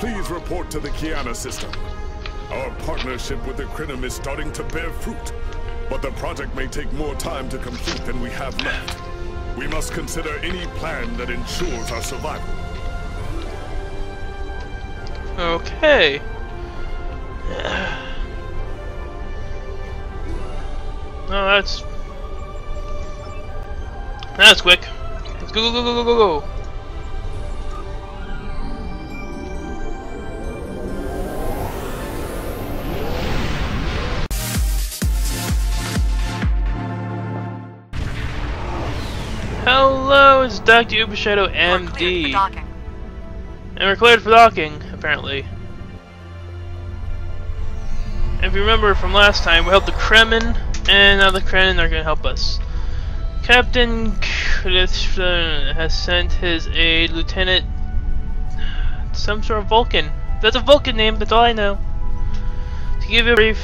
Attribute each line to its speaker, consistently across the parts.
Speaker 1: Please report to the Kyana system. Our partnership with the Krenim is starting to bear fruit, but the project may take more time to complete than we have left. We must consider any plan that ensures our survival.
Speaker 2: Okay. No, that's that's quick. Let's go go go go go go go. Dr. Ubershadow
Speaker 3: We're
Speaker 2: MD. And we're cleared for docking, apparently. If you remember from last time, we helped the Krenim, and now the Krenim are going to help us. Captain Krithson has sent his aide, Lieutenant... Some sort of Vulcan. That's a Vulcan name, that's all I know. To give you a brief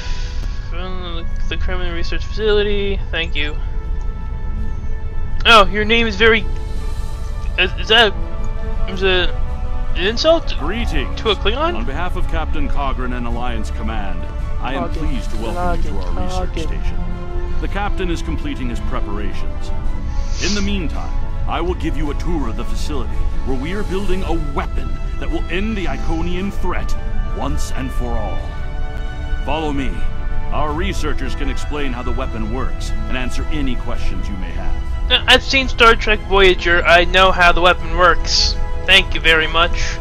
Speaker 2: from the Krenim Research Facility, thank you. Oh, your name is very... Is, is that... Is it an insult
Speaker 4: Greetings.
Speaker 2: to a Klingon?
Speaker 4: On behalf of Captain Kagran and Alliance Command, I am
Speaker 2: Cogran,
Speaker 4: pleased to welcome you to our
Speaker 2: Cogran,
Speaker 4: research station. The captain is completing his preparations. In the meantime, I will give you a tour of the facility where we are building a weapon that will end the Iconian threat once and for all. Follow me. Our researchers can explain how the weapon works and answer any questions you may have.
Speaker 2: Uh, I've seen Star Trek Voyager. I know how the weapon works. Thank you very much.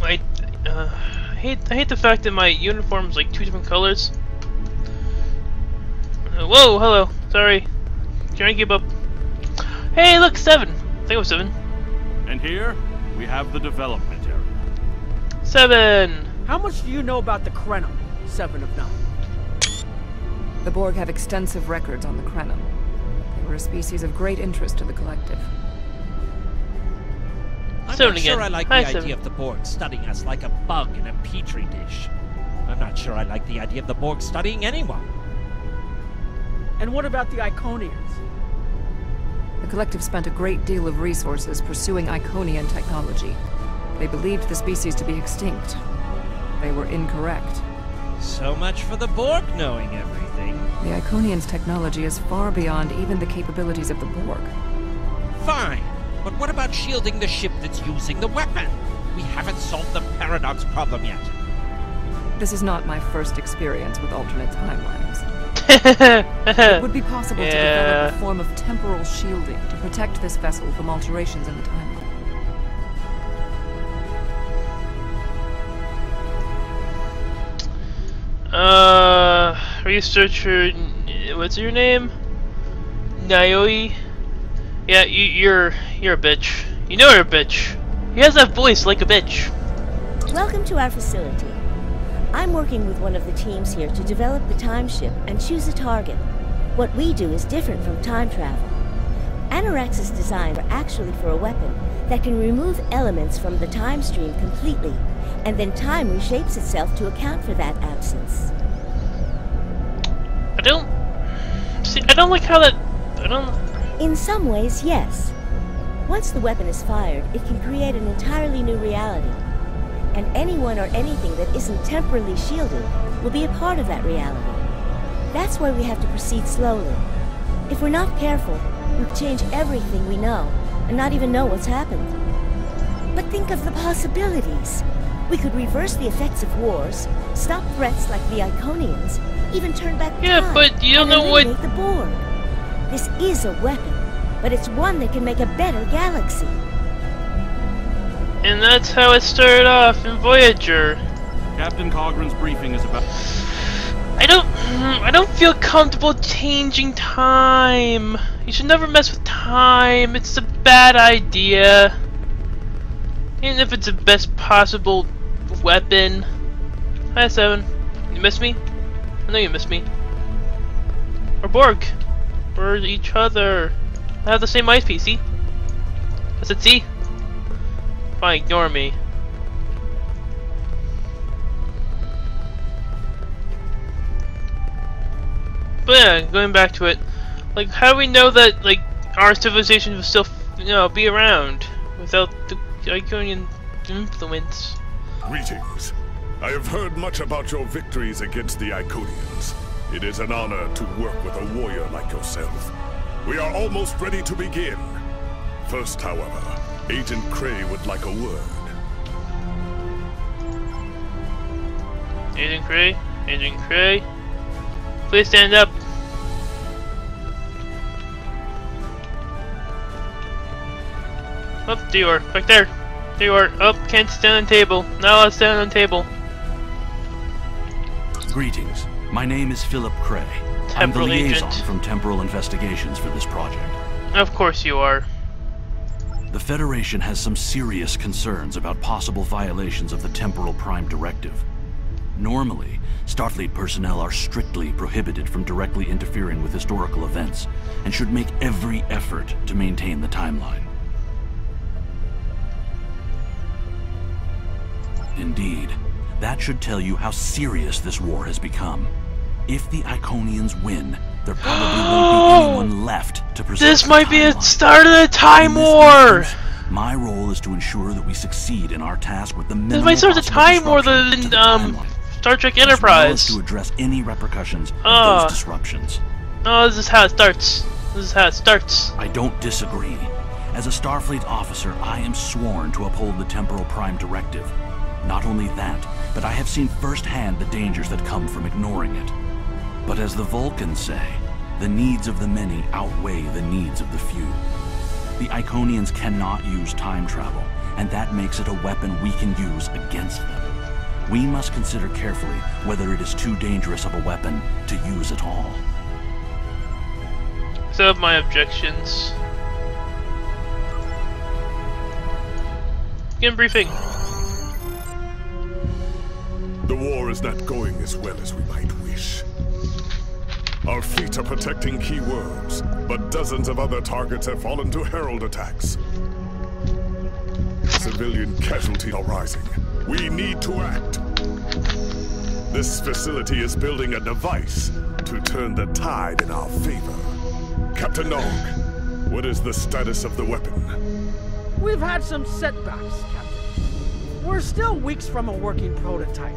Speaker 2: I, uh, I hate I hate the fact that my uniform is like two different colors. Uh, whoa, hello. Sorry. Trying to keep up. Hey, look, seven. I think it was seven.
Speaker 4: And here, we have the development area.
Speaker 2: Seven.
Speaker 5: How much do you know about the Krenim? Seven of nine.
Speaker 6: The Borg have extensive records on the Krenim. They were a species of great interest to the Collective.
Speaker 7: I'm not sure. I like
Speaker 2: Hi,
Speaker 7: the idea of the Borg studying us like a bug in a petri dish. I'm not sure I like the idea of the Borg studying anyone.
Speaker 5: And what about the Iconians?
Speaker 6: The Collective spent a great deal of resources pursuing Iconian technology. They believed the species to be extinct. They were incorrect.
Speaker 7: So much for the Borg knowing everything.
Speaker 6: The Iconians' technology is far beyond even the capabilities of the Borg.
Speaker 7: Fine, but what about shielding the ship that's using the weapon? We haven't solved the paradox problem yet.
Speaker 6: This is not my first experience with alternate timelines. It would be possible to develop a form of temporal shielding to protect this vessel from alterations in the timeline.
Speaker 2: Uh, researcher, what's your name? Naioi. Yeah, you, you're you're a bitch. You know you're a bitch. He has that voice like a bitch.
Speaker 8: Welcome to our facility. I'm working with one of the teams here to develop the time ship and choose a target. What we do is different from time travel. Annorax's designs are actually for a weapon that can remove elements from the time stream completely, and then time reshapes itself to account for that absence.
Speaker 2: I don't see. I don't like how that. I don't.
Speaker 8: In some ways, yes. Once the weapon is fired, it can create an entirely new reality. And anyone or anything that isn't temporally shielded will be a part of that reality. That's why we have to proceed slowly. If we're not careful, we'll change everything we know and not even know what's happened. But think of the possibilities. We could reverse the effects of wars, stop threats like the Iconians, even turn back
Speaker 2: Yeah,
Speaker 8: time
Speaker 2: but you don't
Speaker 8: and
Speaker 2: know what-
Speaker 8: the Borg. This is a weapon, but it's one that can make a better galaxy.
Speaker 2: And that's how it started off in Voyager.
Speaker 4: Captain Kagran's briefing is about.
Speaker 2: I don't. Mm, I don't feel comfortable changing time. You should never mess with time. It's a bad idea. Even if it's the best possible weapon. Hi, Seven. You miss me? I know you miss me. We're Borg. We're each other. I have the same piece, see? I said, see? Fine, ignore me. But yeah, going back to it, like, how do we know that, like, our civilization will still, you know, be around without the Iconian influence.
Speaker 1: Greetings. I have heard much about your victories against the Iconians. It is an honor to work with a warrior like yourself. We are almost ready to begin. First, however, Agent Cray would like a word.
Speaker 2: Agent Cray, Agent Cray, please stand up. There you back there. There you are. Up, can't stand on the table. Now let's stand on the table.
Speaker 9: Greetings. My name is Philip Cray. I'm the liaison
Speaker 2: agent.
Speaker 9: from Temporal Investigations for this project.
Speaker 2: Of course you are.
Speaker 9: The Federation has some serious concerns about possible violations of the Temporal Prime Directive. Normally, Starfleet personnel are strictly prohibited from directly interfering with historical events, and should make every effort to maintain the timeline. Indeed, that should tell you how serious this war has become. If the Iconians win, there probably won't be anyone left to preserve
Speaker 2: This
Speaker 9: the
Speaker 2: might be a start of the time war.
Speaker 9: instance, My role is to ensure that we succeed in our task with the minimal This
Speaker 2: might start the time war than um Star Trek
Speaker 9: as well
Speaker 2: Enterprise.
Speaker 9: to address any repercussions of those disruptions.
Speaker 2: Oh, this is how it starts. This is how it starts.
Speaker 9: I don't disagree. As a Starfleet officer, I am sworn to uphold the Temporal Prime Directive. Not only that, but I have seen firsthand the dangers that come from ignoring it. But as the Vulcans say, the needs of the many outweigh the needs of the few. The Iconians cannot use time travel, and that makes it a weapon we can use against them. We must consider carefully whether it is too dangerous of a weapon to use at all.
Speaker 2: Some of my objections. Begin briefing.
Speaker 1: The war is not going as well as we might wish. Our fleets are protecting key worlds, but dozens of other targets have fallen to Herald attacks. Civilian casualties are rising. We need to act. This facility is building a device to turn the tide in our favor. Captain Nog, what is the status of the weapon?
Speaker 5: We've had some setbacks, Captain. We're still weeks from a working prototype.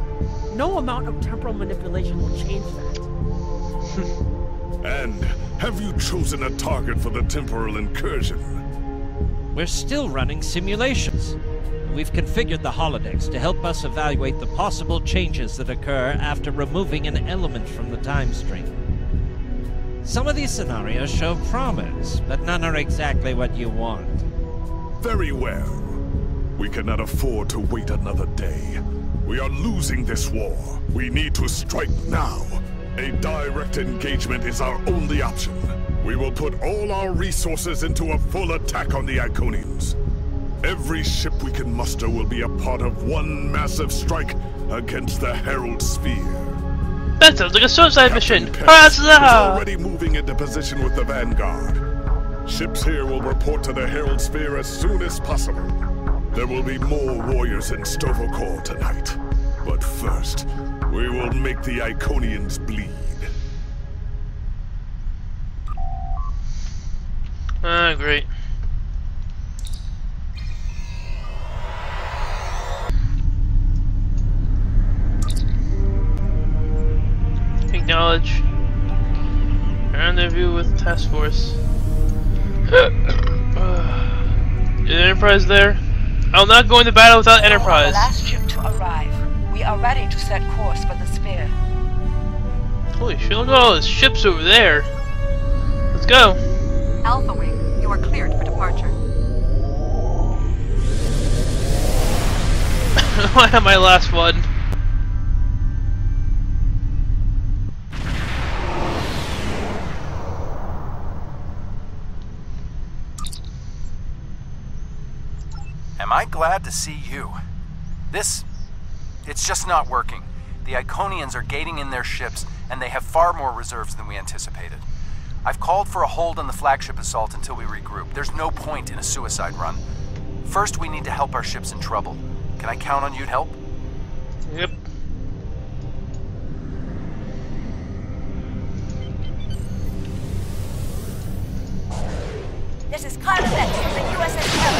Speaker 5: No amount of temporal manipulation will change that.
Speaker 1: And have you chosen a target for the temporal incursion?
Speaker 7: We're still running simulations. We've configured the holodecks to help us evaluate the possible changes that occur after removing an element from the time stream. Some of these scenarios show promise, but none are exactly what you want.
Speaker 1: Very well. We cannot afford to wait another day. We are losing this war. We need to strike now. A direct engagement is our only option. We will put all our resources into a full attack on the Iconians. Every ship we can muster will be a part of one massive strike against the Herald Sphere.
Speaker 2: That sounds like a suicide mission.
Speaker 1: Captain is
Speaker 2: Huzzah!
Speaker 1: already moving into position with the Vanguard. Ships here will report to the Herald Sphere as soon as possible. There will be more warriors in Sto-Vo-Kor tonight. But first, we will make the Iconians bleed.
Speaker 2: Ah, great. Acknowledge. Rendezvous with task force. Is Enterprise there? I'll not go into battle without Enterprise.
Speaker 10: the last ship to arrive. We are ready to set course for the sphere.
Speaker 2: Holy shit, look at all those ships over there. Let's go.
Speaker 11: Alpha Wing, you are cleared for departure.
Speaker 2: I have my last one.
Speaker 12: Am I glad to see you? This. It's just not working. The Iconians are gating in their ships, and they have far more reserves than we anticipated. I've called for a hold on the flagship assault until we regroup. There's no point in a suicide run. First, we need to help our ships in trouble. Can I count on you to help?
Speaker 2: Yep.
Speaker 3: This is Carla Vex from the USS Kelly.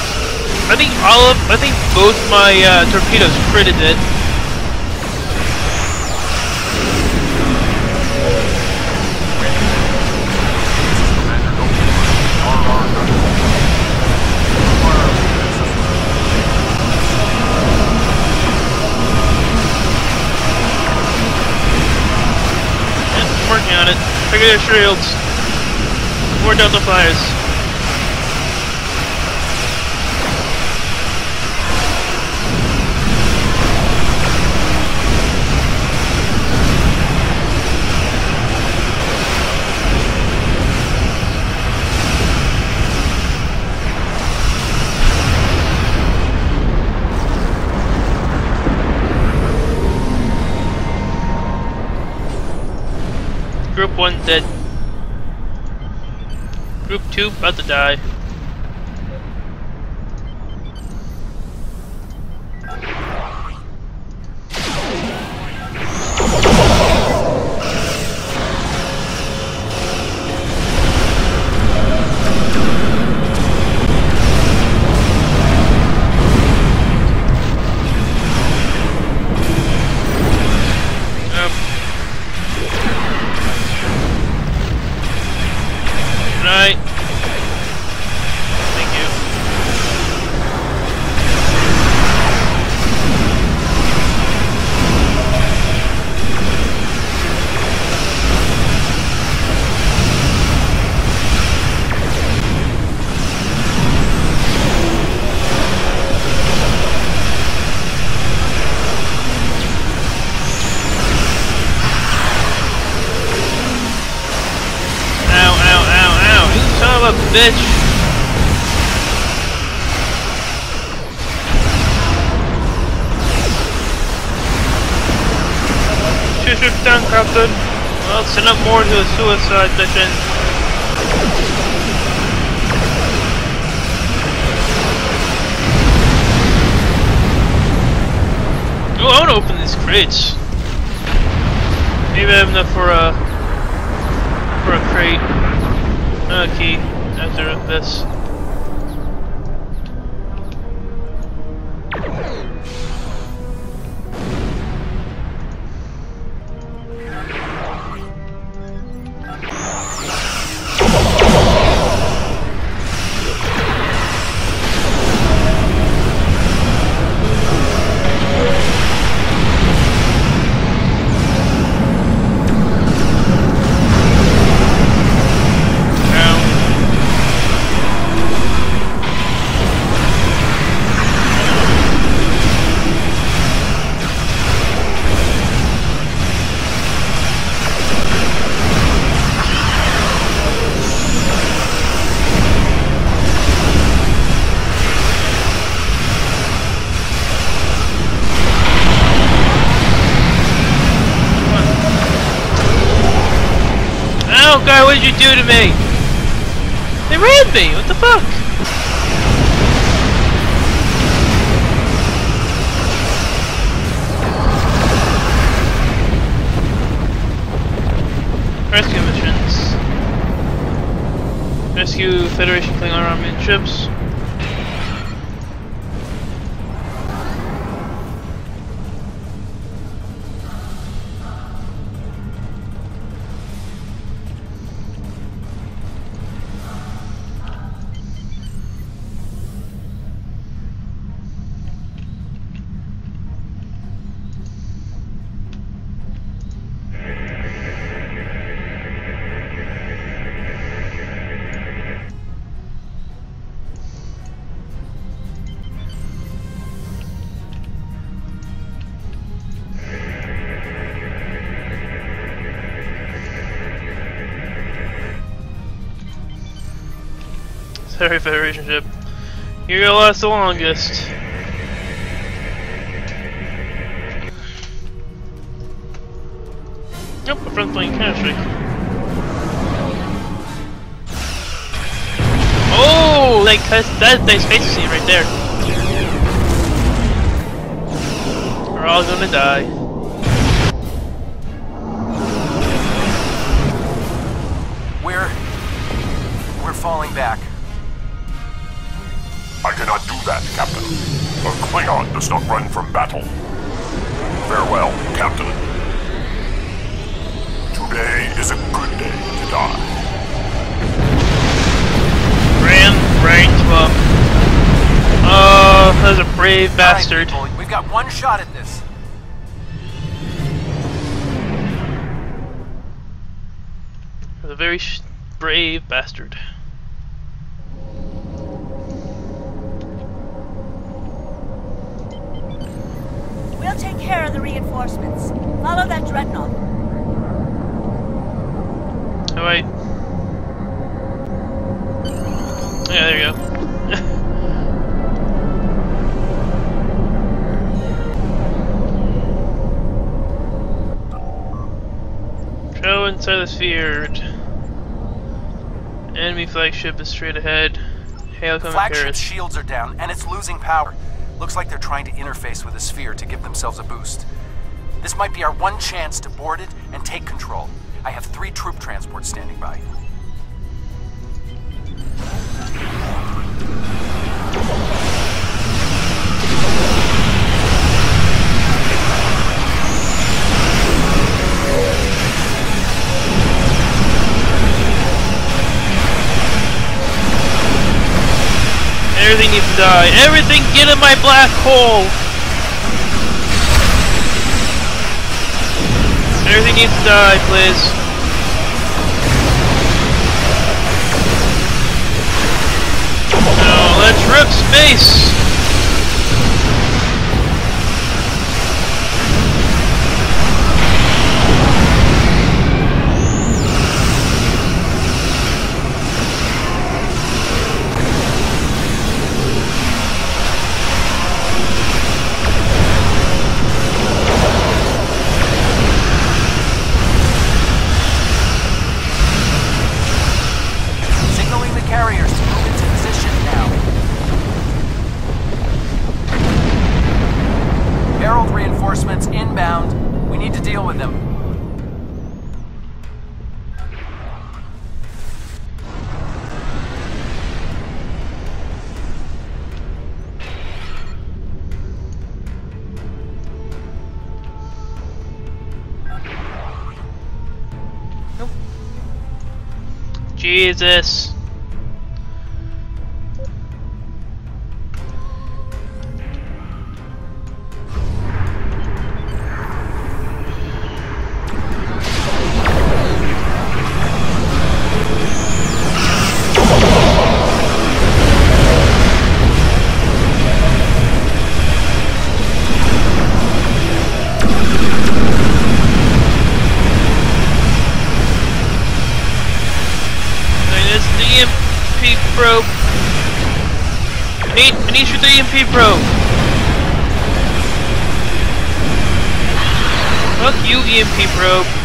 Speaker 2: I think all of, I think both my uh, torpedoes critted it. Yeah, working on it. Figure their shields. More Delta flyers. Group 1 dead. Group 2 about to die. A suicide mission. Oh, I want to open these crates. Maybe I have enough for a for a crate. Uh, key after this. Did you do to me? They ran me! What the fuck? Rescue missions. Rescue Federation Klingon army ships. You're gonna last the longest. Yep, a friend's playing Counter-Strike. Oh, like that's that nice face scene right there. We're all gonna die.
Speaker 12: We're. We're falling back.
Speaker 13: that, Captain. A Klingon does not run from battle. Farewell, Captain. Today is a good day to die.
Speaker 2: Ram right into. Oh, that was a brave bastard.
Speaker 12: All right, people, we've got one shot at this.
Speaker 2: That a very sh- brave bastard.
Speaker 8: We'll take care of the reinforcements. Follow that dreadnought.
Speaker 2: Oh wait. Yeah, there you go. Travel inside the sphere. Enemy flagship is straight ahead. Hail coming
Speaker 12: Flagship
Speaker 2: Paris.
Speaker 12: shields are down, and it's losing power. Looks like they're trying to interface with the sphere to give themselves a boost. This might be our one chance to board it and take control. I have three troop transports standing by.
Speaker 2: Die. Everything get in my black hole! Everything needs to die, please. Now let's rip space! Jesus. EMP probe.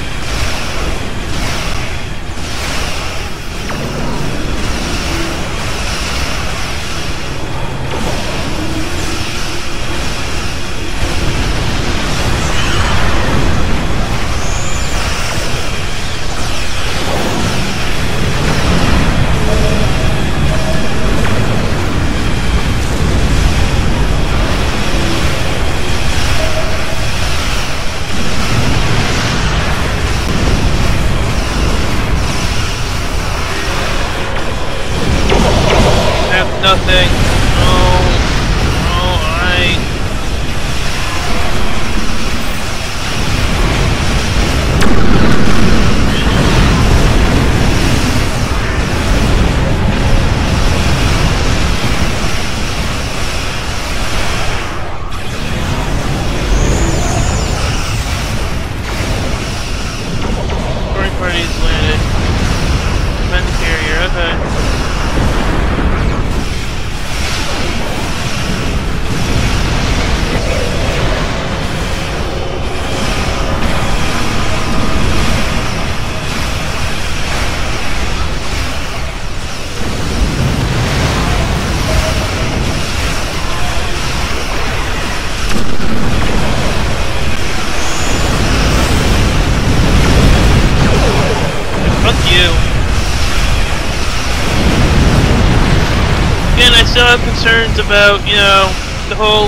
Speaker 2: About, you know, the whole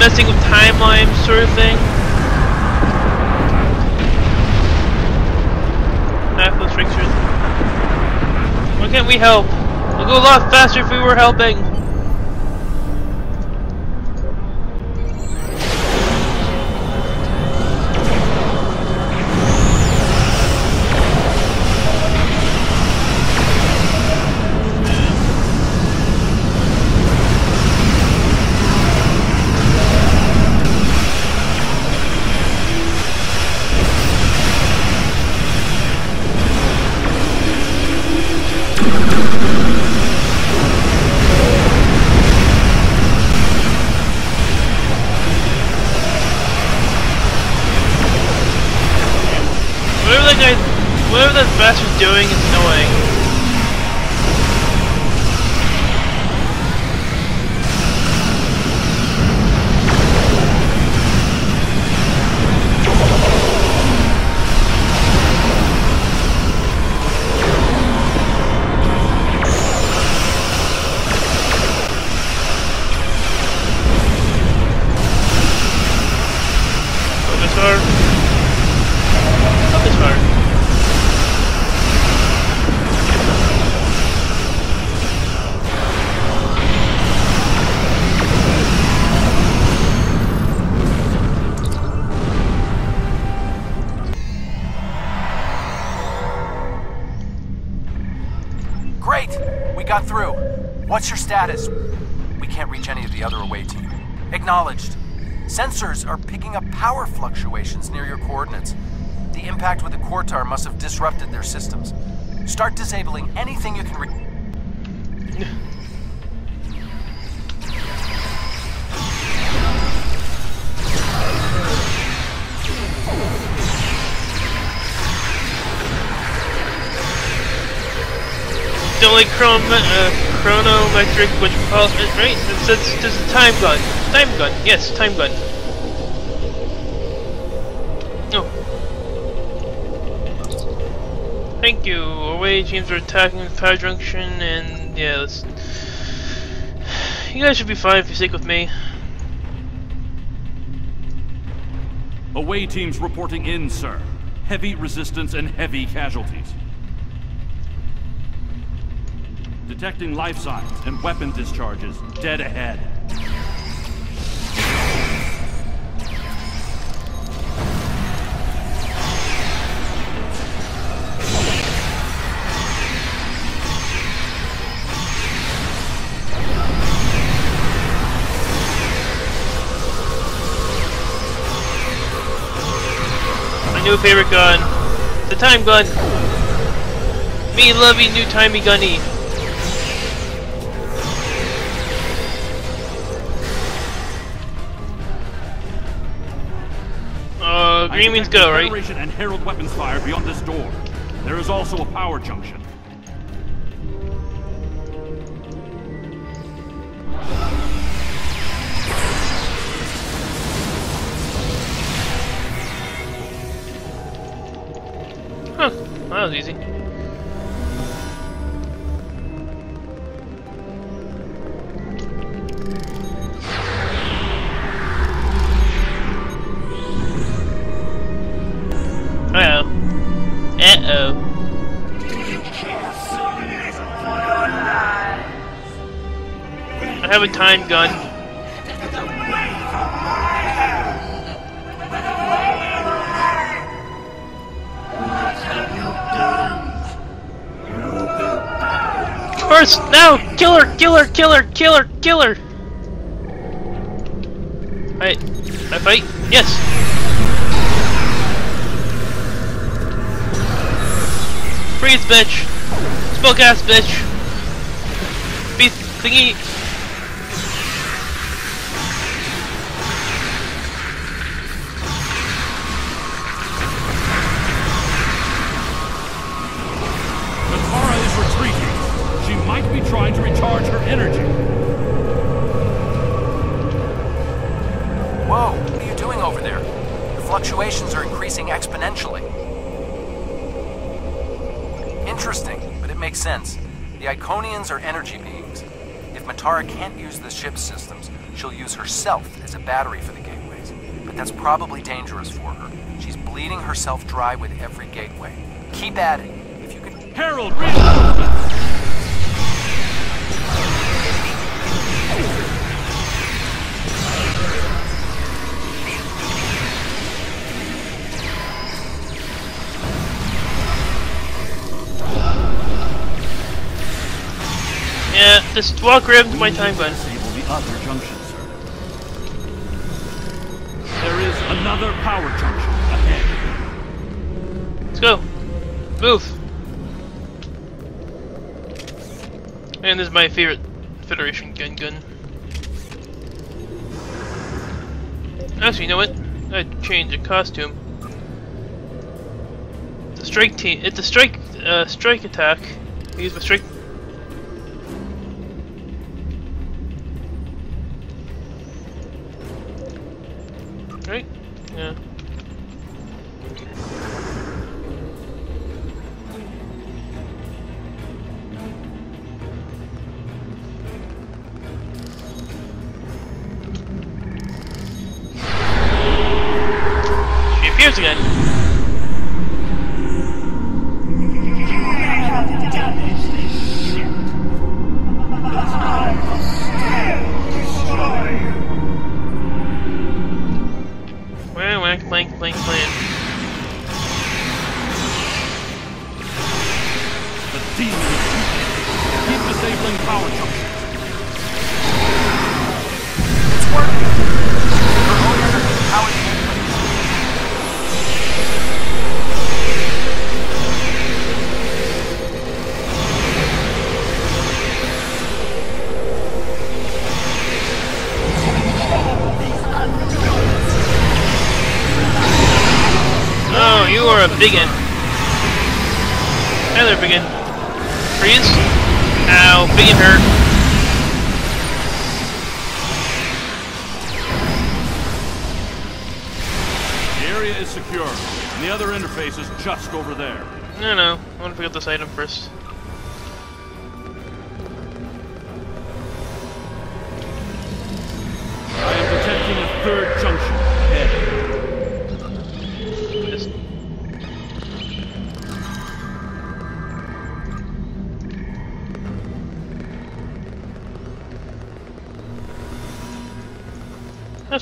Speaker 2: messing with timelines sort of thing. Atlas fixers. Why can't we help? We'll go a lot faster if we were helping.
Speaker 12: What's your status? We can't reach any of the other away team. Acknowledged. Sensors are picking up power fluctuations near your coordinates. The impact with the Quartar must have disrupted their systems. Start disabling anything you can re-
Speaker 2: only uh, chronometric, which calls it right? It's, it's, it's a time gun. Time gun. Yes, time gun. Oh. Thank you. Away teams are attacking the power junction, and yeah, let's. You guys should be fine if you stick with me.
Speaker 4: Away teams reporting in, sir. Heavy resistance and heavy casualties. Detecting life signs and weapon discharges dead ahead.
Speaker 2: My new favorite gun. The time gun. Me lovey new timey gunny. Green means go, right?
Speaker 4: And Herald weapons fire beyond this door. There is also a power junction.
Speaker 2: Huh, that was easy. Have a time gun. Course! No! Killer! Killer! Killer! Killer! Killer! Alright. I fight? Yes! Freeze, bitch! Smoke ass, bitch! Beast thingy!
Speaker 12: Iconians are energy beings. If Matara can't use the ship's systems, she'll use herself as a battery for the gateways. But that's probably dangerous for her. She's bleeding herself dry with every gateway. Keep at it. If you can.
Speaker 4: Herald, reinforcements!
Speaker 2: Just walk right to my time gun.
Speaker 4: Disable the other junction, sir. There is another power junction ahead.
Speaker 2: Let's go. Move. And this is my favorite Federation gun gun. Actually, you know what? I'd change a costume. The strike team. It's a strike. Uh, strike attack. I use my strike. Whack, blank, blank, blank.
Speaker 4: The demon. Keep disabling power junctions.
Speaker 12: It's working!
Speaker 2: Biggin. Hi there, biggin. Freeze. Ow, biggin hurt.
Speaker 4: The area is secure, and the other interface is just over there.
Speaker 2: No, no. I want to pick up this item first.
Speaker 4: I am detecting a third junction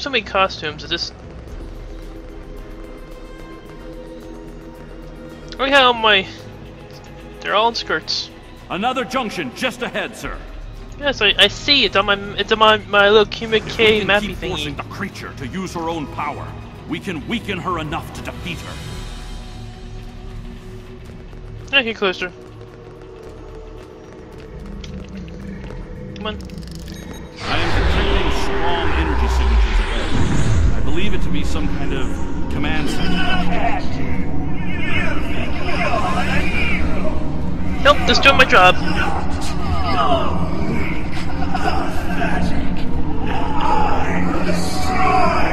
Speaker 2: so many costumes. Is this? Oh yeah, all my. They're all in skirts.
Speaker 4: Another junction just ahead, sir.
Speaker 2: Yes, I, I see. It's on my it's on my my little
Speaker 4: we
Speaker 2: K mappy
Speaker 4: keep
Speaker 2: thingy.
Speaker 4: forcing the creature to use her own power, we can weaken her enough to defeat her.
Speaker 2: Yeah, get closer. Come on.
Speaker 4: Believe it to be some kind of command center.
Speaker 2: Nope, just doing my job.
Speaker 4: Stand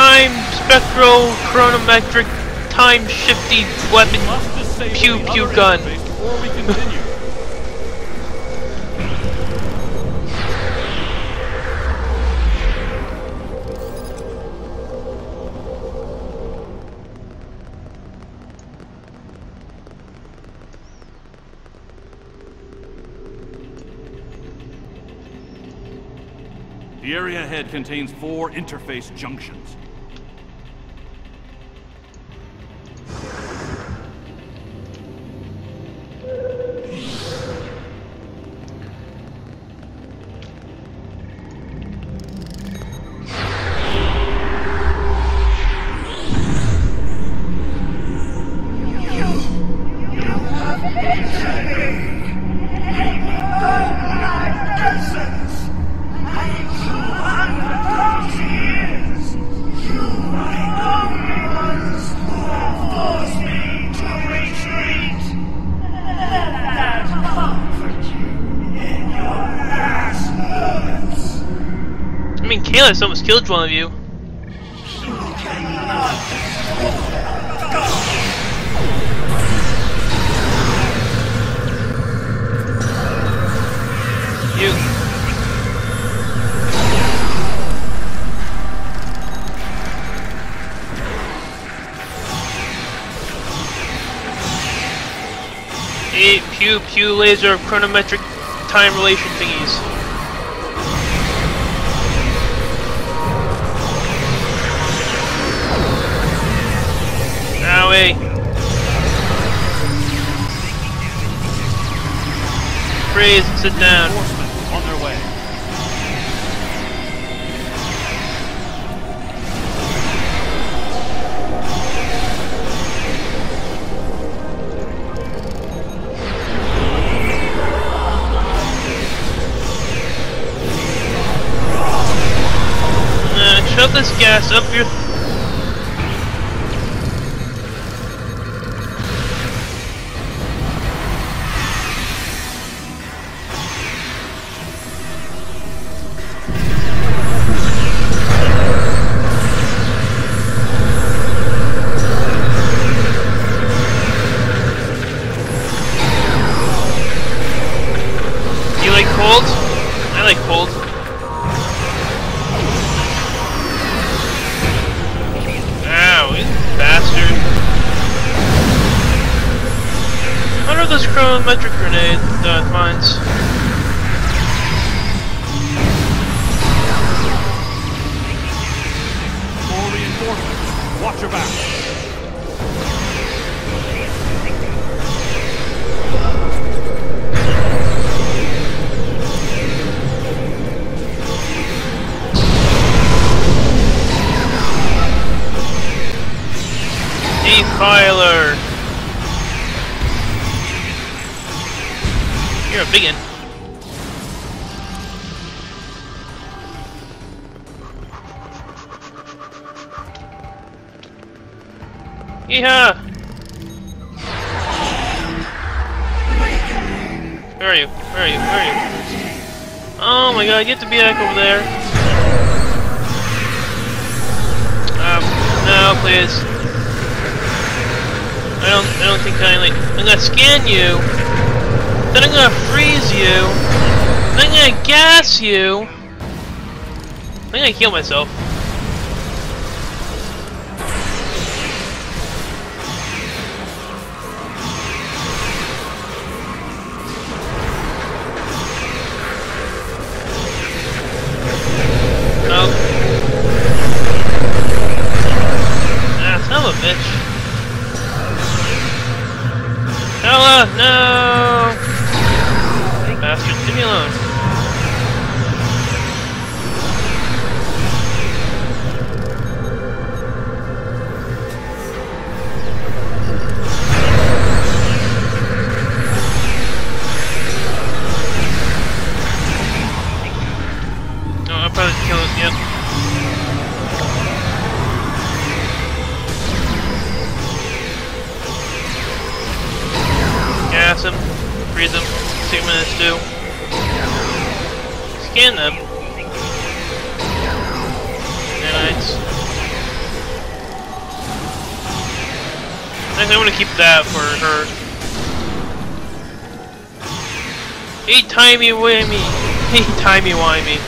Speaker 2: time spectral chronometric time shifty weapon pew pew gun.
Speaker 4: The area ahead contains four interface junctions.
Speaker 2: I mean, Kalis almost killed one of you. You. Pew laser chronometric time relation thingies. Ah, Owie. Freeze and sit down. This gas up your... Yeehaw! Where are you? Where are you? Where are you? Oh my god, get the back over there. Um, no, please. I don't I don't think like I'm gonna scan you, then I'm gonna freeze you, then I'm gonna gas you. Then I'm gonna heal myself. Hey, timey wimey. Hey, timey wimey.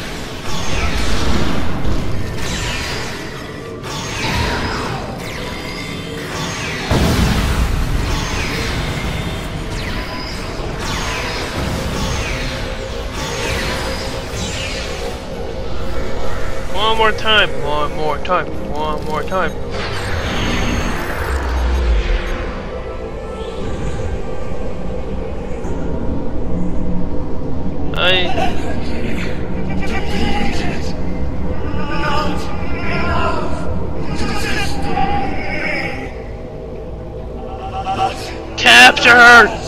Speaker 2: One more time, one more time, one more time. I... Capture her!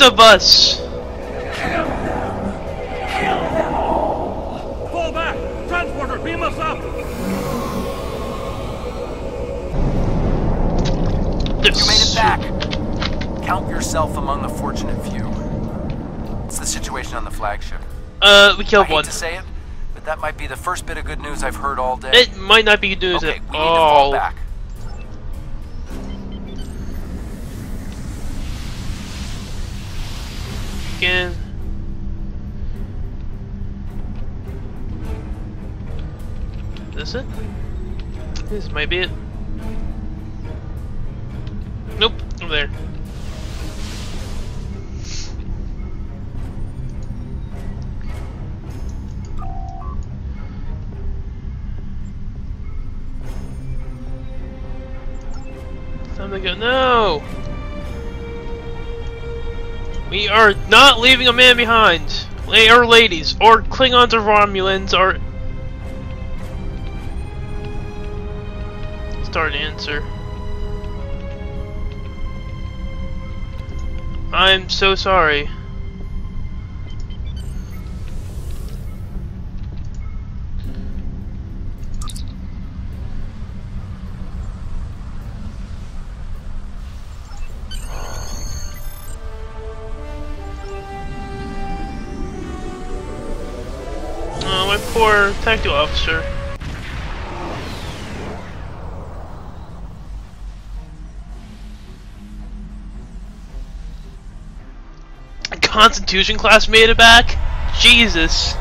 Speaker 2: Killing of us!
Speaker 4: Fall back! Transporter, beam us up!
Speaker 12: You made it back. Count yourself among the fortunate few. What's the situation on the flagship?
Speaker 2: Uh, we killed
Speaker 12: I
Speaker 2: killed
Speaker 12: hate
Speaker 2: one.
Speaker 12: to say it, but that might be the first bit of good news I've heard all day.
Speaker 2: It might not be good news
Speaker 12: okay,
Speaker 2: at
Speaker 12: we need to fall
Speaker 2: all.
Speaker 12: back.
Speaker 2: This might be it. Nope, over there. Time to go. No! We are not leaving a man behind! Or ladies, or Klingons or Romulans, or... Start answer. I'm so sorry. Oh, my poor tactical officer. Constitution class made it back? Jesus.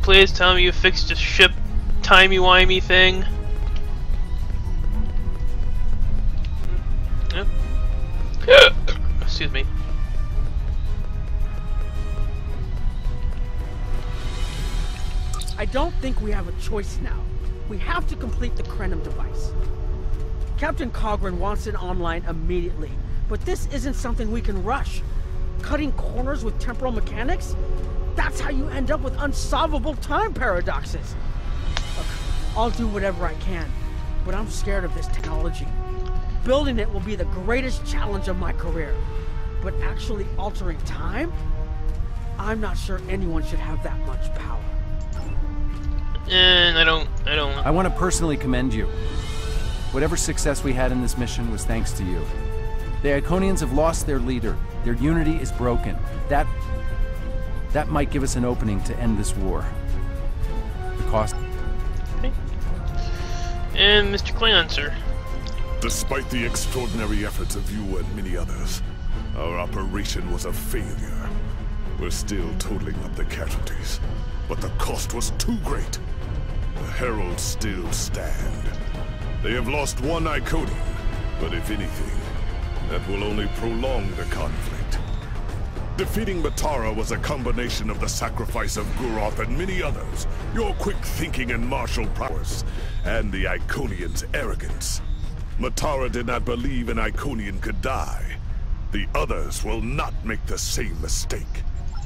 Speaker 2: Please tell me you fixed the ship timey-wimey thing. Excuse me.
Speaker 5: I don't think we have a choice now. We have to complete the Krenim device. Captain Kagran wants it online immediately, but this isn't something we can rush. Cutting corners with temporal mechanics? That's how you end up with unsolvable time paradoxes. Look, I'll do whatever I can, but I'm scared of this technology. Building it will be the greatest challenge of my career. But actually altering time? I'm not sure anyone should have that much power.
Speaker 2: And I don't, I don't.
Speaker 14: I want to personally commend you. Whatever success we had in this mission was thanks to you. The Iconians have lost their leader. Their unity is broken. That... That might give us an opening to end this war. The cost...
Speaker 2: And Mr. Klingon, sir.
Speaker 1: Despite the extraordinary efforts of you and many others, our operation was a failure. We're still totaling up the casualties, but the cost was too great. The Heralds still stand. They have lost one Iconian, but if anything, that will only prolong the conflict. Defeating M'Tara was a combination of the sacrifice of Guroth and many others, your quick thinking and martial prowess, and the Iconian's arrogance. M'Tara did not believe an Iconian could die. The others will not make the same mistake.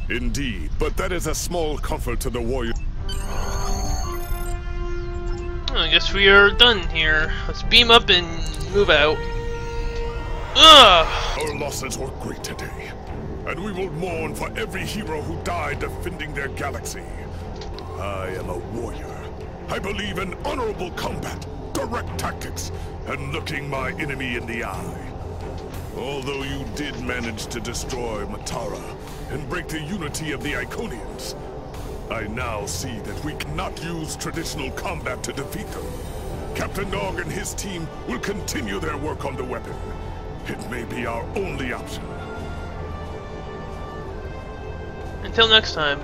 Speaker 1: Indeed, but that is a small comfort to the warrior.
Speaker 2: We are done here. Let's beam up and move out. Ugh!
Speaker 1: Our losses were great today, and we will mourn for every hero who died defending their galaxy. I am a warrior. I believe in honorable combat, direct tactics, and looking my enemy in the eye. Although you did manage to destroy M'Tara and break the unity of the Iconians, I now see that we cannot use traditional combat to defeat them. Captain Nog and his team will continue their work on the weapon. It may be our only option.
Speaker 2: Until next time.